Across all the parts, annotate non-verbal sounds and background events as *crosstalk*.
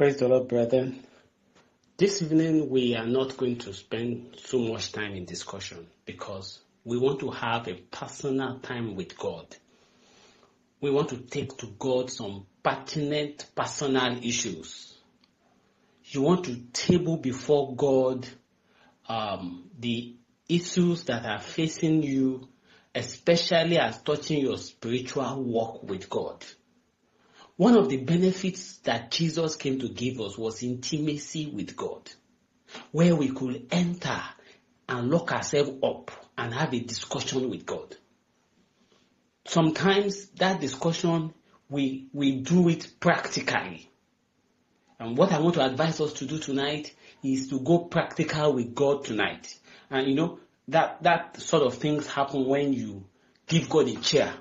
Praise the Lord, brethren. This evening, we are not going to spend so much time in discussion because we want to have a personal time with God. We want to take to God some pertinent personal issues. You want to table before God um, the issues that are facing you, especially as touching your spiritual walk with God. One of the benefits that Jesus came to give us was intimacy with God, where we could enter and lock ourselves up and have a discussion with God. Sometimes that discussion, we, we do it practically. And what I want to advise us to do tonight is to go practical with God tonight. And you know, that, that sort of things happen when you give God a chair.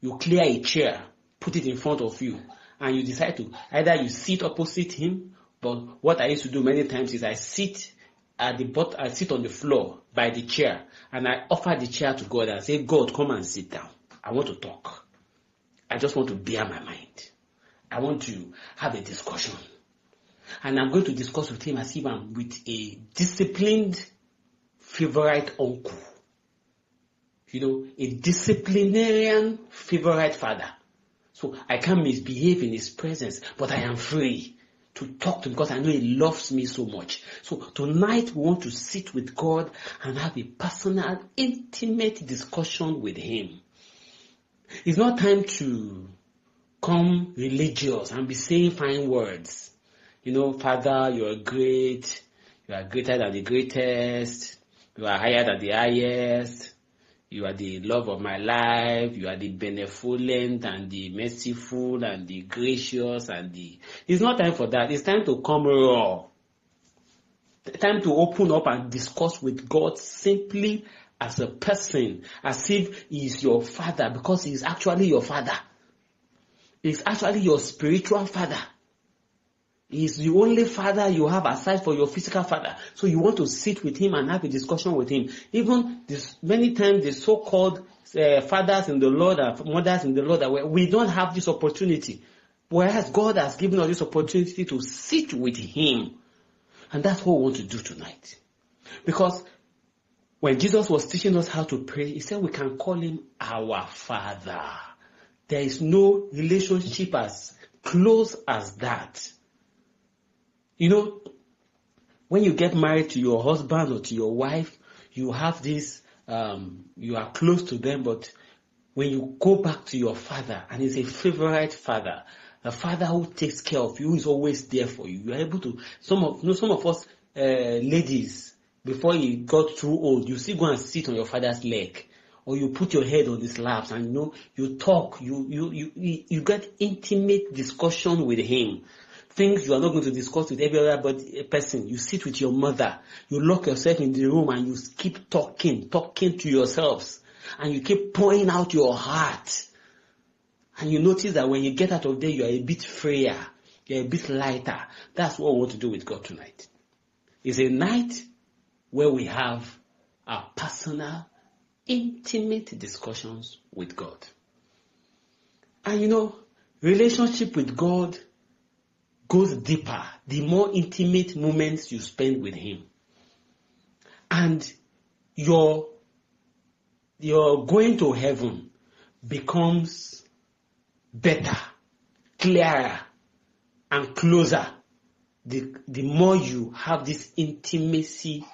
You clear a chair put it in front of you and you decide to either you sit opposite him, but what I used to do many times is I sit at the bottom, I sit on the floor by the chair and I offer the chair to God and say, God, come and sit down. I want to talk. I just want to bear my mind. I want to have a discussion. And I'm going to discuss with him as if I'm with a disciplined favorite uncle. You know, a disciplinarian favorite father. So I can't misbehave in his presence, but I am free to talk to him because I know he loves me so much. So tonight we want to sit with God and have a personal, intimate discussion with him. It's not time to come religious and be saying fine words. You know, Father, you are great. You are greater than the greatest. You are higher than the highest. You are the love of my life. You are the benevolent and the merciful and the gracious and the. It's not time for that. It's time to come raw. Time to open up and discuss with God simply as a person, as if He is your father, because He is actually your father. He is actually your spiritual father. He's the only father you have aside for your physical father. So you want to sit with him and have a discussion with him. Even this, many times the so-called uh, fathers in the Lord mothers in the Lord, we don't have this opportunity. Whereas God has given us this opportunity to sit with him. And that's what we want to do tonight. Because when Jesus was teaching us how to pray, he said we can call him our father. There is no relationship as close as that. You know, when you get married to your husband or to your wife, you have this, um, you are close to them, but when you go back to your father, and he's a favorite father, a father who takes care of you, is always there for you, you are able to, some of, you know, some of us, uh, ladies, before you got too old, you still go and sit on your father's leg or you put your head on his laps and you know you talk you you you you get intimate discussion with him things you are not going to discuss with every other eh, person. You sit with your mother, you lock yourself in the room and you keep talking, talking to yourselves. And you keep pouring out your heart. And you notice that when you get out of there, you are a bit freer. You're a bit lighter. That's what we want to do with God tonight. It's a night where we have our personal, intimate discussions with God. And you know, relationship with God goes deeper the more intimate moments you spend with him. And your, your going to heaven becomes better, clearer, and closer the, the more you have this intimacy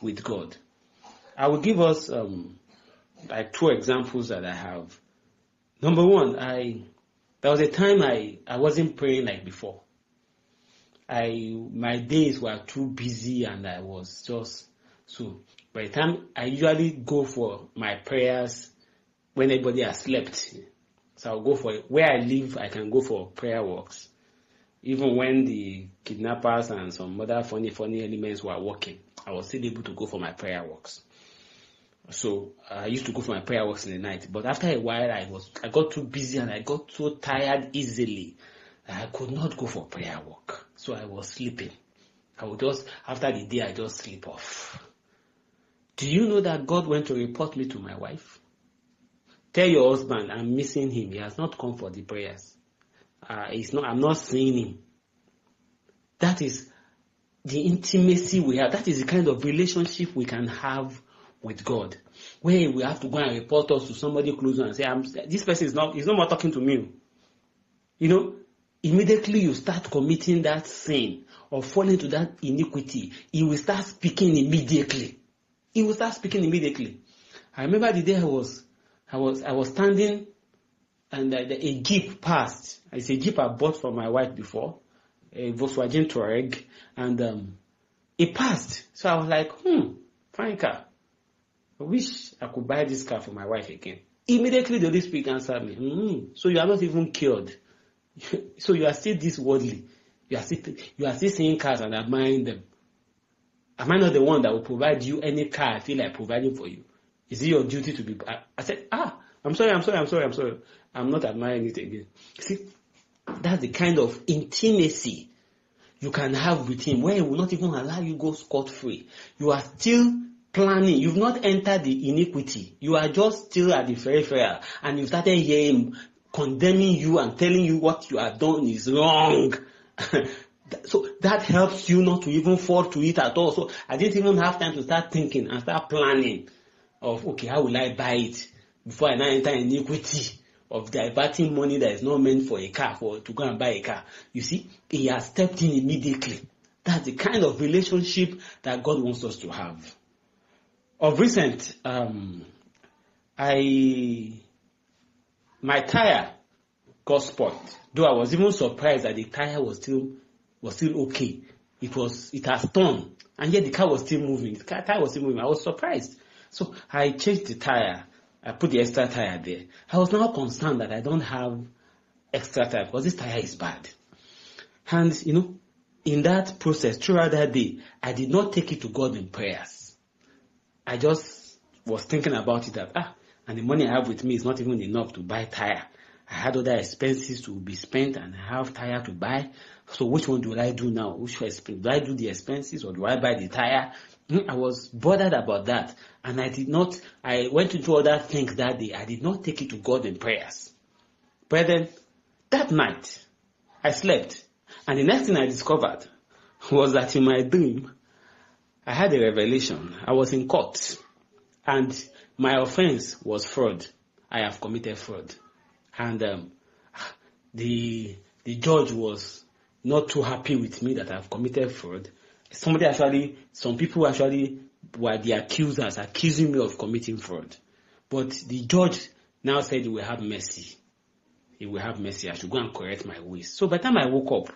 with God. I will give us um, like two examples that I have. Number one, I there was a time I, I wasn't praying like before. I my days were too busy and I was just so by the time I usually go for my prayers when everybody has slept. So I'll go for it. Where I live I can go for prayer walks. Even when the kidnappers and some other funny funny elements were working, I was still able to go for my prayer walks. So I used to go for my prayer walks in the night. But after a while I was I got too busy and I got so tired easily I could not go for prayer walk. So I was sleeping. I would just, after the day, I just sleep off. Do you know that God went to report me to my wife? Tell your husband I'm missing him. He has not come for the prayers. Uh, he's not, I'm not seeing him. that is the intimacy we have. That is the kind of relationship we can have with God. Where we have to go and report us to somebody close and say, I'm, this person is not, is no more talking to me. You know, immediately you start committing that sin or falling to that iniquity, he will start speaking immediately. He will start speaking immediately. I remember the day I was, I was, I was standing and the, a jeep passed. It's a jeep I bought for my wife before, a Volkswagen Touareg, and um, it passed. So I was like, hmm, fine car. I wish I could buy this car for my wife again. Immediately the Holy Spirit answered me, hmm, so you are not even cured. *laughs* so you are still this worldly. You are still, you are still seeing cars and admiring them. Am I not the one that will provide you any car I feel like providing for you? Is it your duty to be? I, I said, ah, I'm sorry, I'm sorry, I'm sorry, I'm sorry. I'm not admiring it again. See, that's the kind of intimacy you can have with him where he will not even allow you go scot free. You are still planning. You've not entered the iniquity. You are just still at the peripheral and you started hearing condemning you and telling you what you have done is wrong. *laughs* so that helps you not to even fall to it at all. So I didn't even have time to start thinking and start planning of, okay, how will I buy it before I now enter iniquity of diverting money that is not meant for a car, for to go and buy a car. You see, he has stepped in immediately. That's the kind of relationship that God wants us to have. Of recent, um, I my tire got spoiled. Though I was even surprised that the tire was still was still okay. It was it has torn, and yet the car was still moving. The car, tire was still moving. I was surprised. So I changed the tire. I put the extra tire there. I was now concerned that I don't have extra tire because this tire is bad. And you know, in that process, throughout that day, I did not take it to God in prayers. I just was thinking about it that ah, and the money I have with me is not even enough to buy tire. I had other expenses to be spent and I have tire to buy. So which one do I do now? Which expense? Do I do the expenses or do I buy the tire? Hmm, I was bothered about that. And I did not, I went into other things that day. I did not take it to God in prayers. Brethren, that night, I slept. And the next thing I discovered was that in my dream, I had a revelation. I was in court. And my offense was fraud. I have committed fraud. And um, the the judge was not too happy with me that I've committed fraud. Somebody actually, some people actually were the accusers accusing me of committing fraud. But the judge now said he will have mercy. He will have mercy. I should go and correct my ways. So by the time I woke up,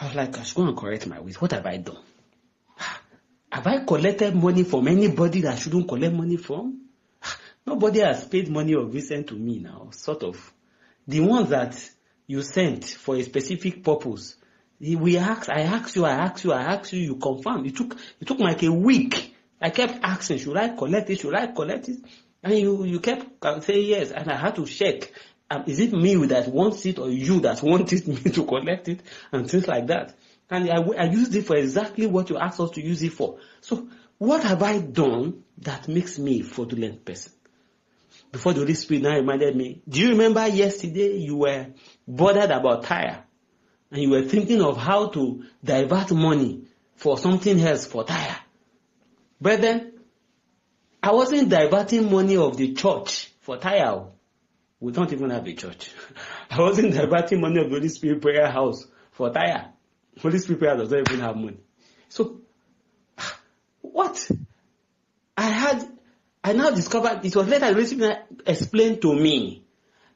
I was like, I should go and correct my ways. What have I done? *sighs* Have I collected money from anybody that I shouldn't collect money from? Nobody has paid money or recent to me now, sort of. The ones that you sent for a specific purpose, we asked, I asked you, I asked you, I asked you, you confirmed. It took, it took like a week. I kept asking, should I collect it? Should I collect it? And you, you kept saying yes. And I had to check, um, is it me that wants it or you that *laughs* wanted me to collect it? And things like that. And I, I used it for exactly what you asked us to use it for. So what have I done that makes me a fraudulent person? Before the Holy Spirit now reminded me, do you remember yesterday you were bothered about tire? And you were thinking of how to divert money for something else for tire. Brethren, I wasn't diverting money of the church for tire. We don't even have a church. *laughs* I wasn't diverting money of the Holy Spirit prayer house for tire. Holy Spirit prayer does not even have money. So, *sighs* what? I had I now discovered it was later explained to me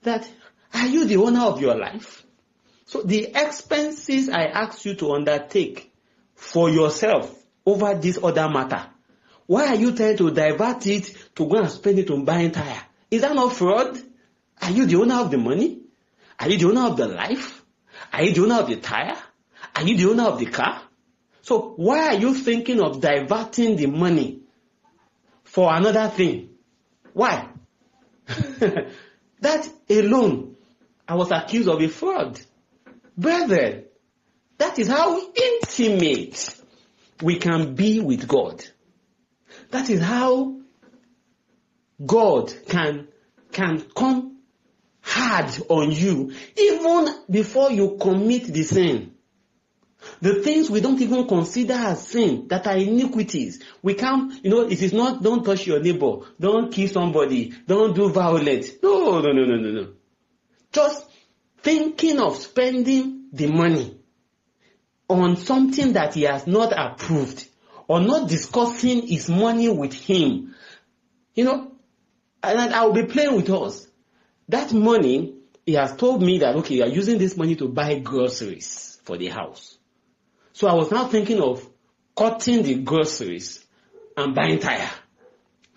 that are you the owner of your life? So the expenses I asked you to undertake for yourself over this other matter, why are you trying to divert it to go and spend it on buying tire? Is that not fraud? Are you the owner of the money? Are you the owner of the life? Are you the owner of the tire? Are you the owner of the car? So why are you thinking of diverting the money for another thing. Why? *laughs* that alone, I was accused of a fraud. Brethren, that is how intimate we can be with God. That is how God can, can come hard on you even before you commit the sin. The things we don't even consider as sin that are iniquities. We can't, you know, it is not, don't touch your neighbor, don't kill somebody, don't do violence. No, no, no, no, no, no. Just thinking of spending the money on something that he has not approved or not discussing his money with him. You know, and I will be playing with us. That money, he has told me that, okay, you are using this money to buy groceries for the house. So I was now thinking of cutting the groceries and buying tire. *laughs*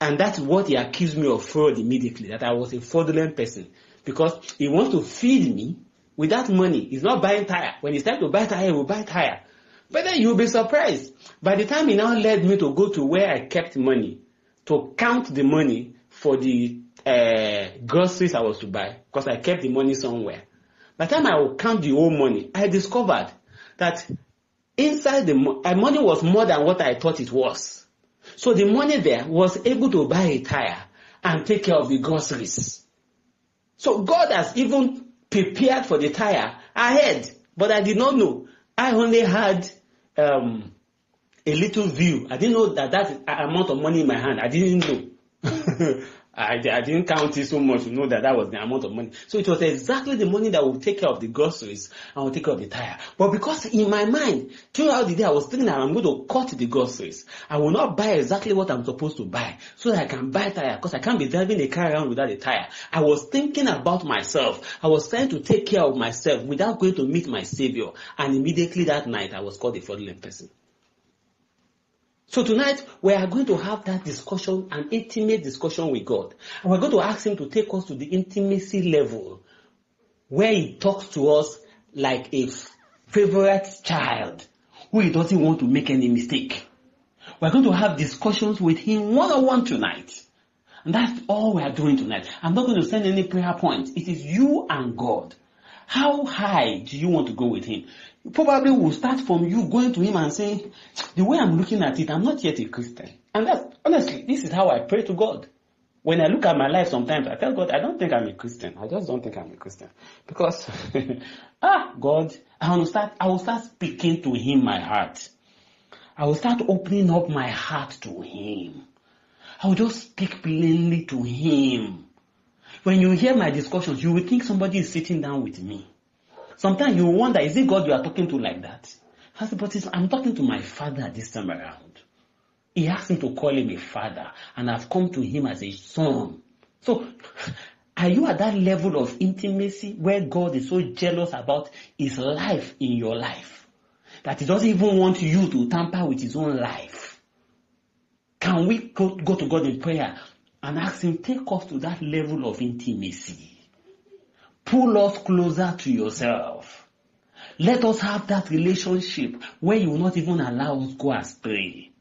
and that's what he accused me of fraud immediately, that I was a fraudulent person. Because he wants to feed me with that money. He's not buying tire. When it's time to buy tire, he will buy tire. But then you'll be surprised. By the time he now led me to go to where I kept money, to count the money for the uh, groceries I was to buy, because I kept the money somewhere. By the time I count the whole money, I discovered that inside the mo- money was more than what I thought it was. So the money there was able to buy a tire and take care of the groceries. So God has even prepared for the tire ahead, but I did not know. I only had um, a little view. I didn't know that that amount of money in my hand. I didn't know. *laughs* I, I didn't count it so much to know that that was the amount of money. So it was exactly the money that would take care of the groceries and would take care of the tire. But because in my mind, throughout the day, I was thinking that I'm going to cut the groceries. I will not buy exactly what I'm supposed to buy so that I can buy tire because I can't be driving a car around without a tire. I was thinking about myself. I was trying to take care of myself without going to meet my savior. And immediately that night, I was called a fraudulent person. So tonight we are going to have that discussion, an intimate discussion with God. And we're going to ask Him to take us to the intimacy level where He talks to us like a favorite child who He doesn't want to make any mistake. We're going to have discussions with Him one on one tonight. And that's all we are doing tonight. I'm not going to send any prayer points. It is you and God. How high do you want to go with Him? probably will start from you going to him and saying, the way I'm looking at it, I'm not yet a Christian. And that's, honestly, this is how I pray to God. When I look at my life sometimes, I tell God, I don't think I'm a Christian. I just don't think I'm a Christian. Because, *laughs* ah, God, I will start, I will start speaking to him my heart. I will start opening up my heart to him. I will just speak plainly to him. When you hear my discussions, you will think somebody is sitting down with me. Sometimes you wonder, is it God you are talking to like that? I said, but I'm talking to my father this time around. He asked me to call him a father, and I've come to him as a son. So, are you at that level of intimacy where God is so jealous about his life in your life that he doesn't even want you to tamper with his own life? Can we go, go to God in prayer and ask him, take us to that level of intimacy? Pull us closer to yourself. Let us have that relationship where you will not even allow us go astray.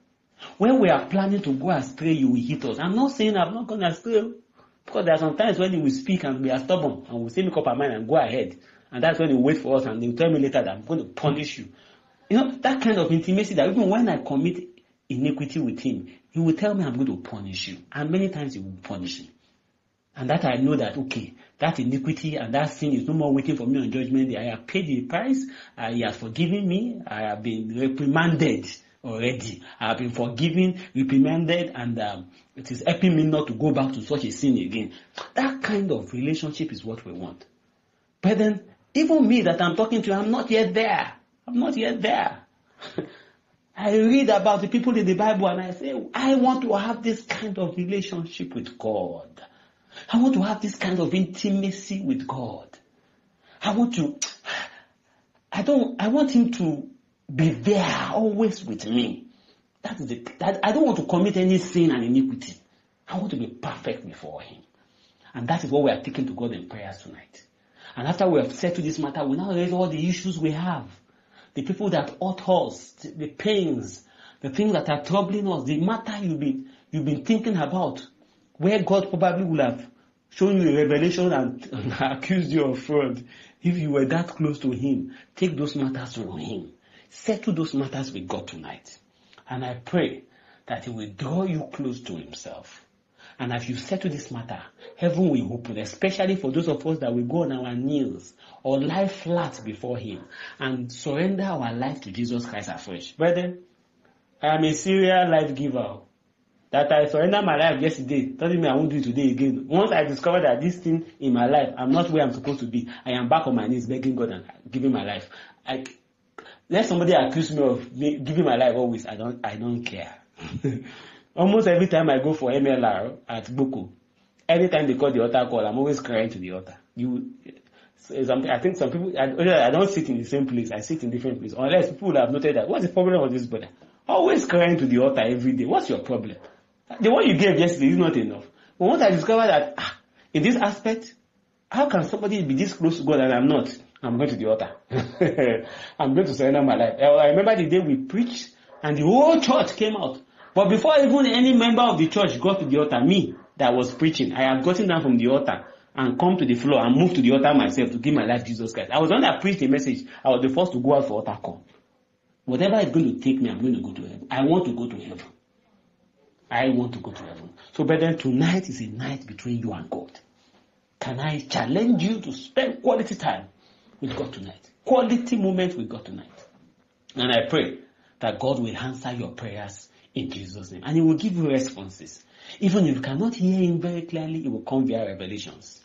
When we are planning to go astray, you will hit us. I'm not saying I'm not going astray. Because there are some times when we speak and we are stubborn and we say make up our mind and go ahead. And that's when they wait for us and they will tell me later that I'm going to punish you. You know, that kind of intimacy that even when I commit iniquity with him, he will tell me I'm going to punish you. And many times he will punish me. And that I know that, okay, that iniquity and that sin is no more waiting for me on judgment day. I have paid the price. Uh, he has forgiven me. I have been reprimanded already. I have been forgiven, reprimanded, and um, it is helping me not to go back to such a sin again. That kind of relationship is what we want. But then, even me that I'm talking to, I'm not yet there. I'm not yet there. *laughs* I read about the people in the Bible and I say, I want to have this kind of relationship with God. I want to have this kind of intimacy with God. I want to, I don't, I want Him to be there always with me. That is the, that, I don't want to commit any sin and iniquity. I want to be perfect before Him. And that is what we are taking to God in prayers tonight. And after we have settled this matter, we now raise all the issues we have. The people that hurt us, the pains, the things that are troubling us, the matter you've been, you've been thinking about, where God probably would have shown you a revelation and, and *laughs* accused you of fraud. If you were that close to Him, take those matters from Him. Settle those matters with God tonight. And I pray that He will draw you close to Himself And if you settle this matter, heaven will open, especially for those of us that will go on our knees or lie flat before Him and surrender our life to Jesus Christ afresh. Brethren, I am a serial life giver. That I surrender my life yesterday doesn't mean I won't do it today again. Once I discover that this thing in my life, I'm not where I'm supposed to be. I am back on my knees begging God and giving my life. I, let somebody accuse me of giving my life always. I don't, I don't care. *laughs* Almost every time I go for MLR at Boko, every time they call the altar call, I'm always crying to the altar. You, some, I think some people, I, I don't sit in the same place. I sit in different places. Unless people have noted that, what's the problem with this brother? Always crying to the altar every day. What's your problem? The one you gave yesterday is not enough. But once I discover that, ah, in this aspect, how can somebody be this close to God and I'm not? I'm going to the altar. *laughs* I'm going to surrender my life. I remember the day we preached and the whole church came out. But before even any member of the church got to the altar, me that was preaching, I had gotten down from the altar and come to the floor and moved to the altar myself to give my life to Jesus Christ. I was the one that preached the message. I was the first to go out for altar call. Whatever is going to take me, I'm going to go to heaven. I want to go to heaven. I want to go to heaven. So, brethren, tonight is a night between you and God. Can I challenge you to spend quality time with God tonight? Quality moment with God tonight. And I pray that God will answer your prayers in Jesus' name. And He will give you responses. Even if you cannot hear Him very clearly, He will come via revelations.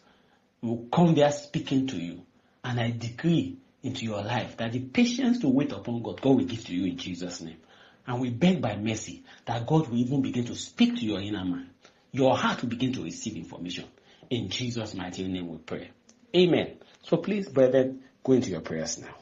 He will come via speaking to you. And I decree into your life that the patience to wait upon God, God will give to you in Jesus' name. And we beg by mercy that God will even begin to speak to your inner man. Your heart will begin to receive information. In Jesus' mighty name we pray. Amen. So please, brethren, go into your prayers now.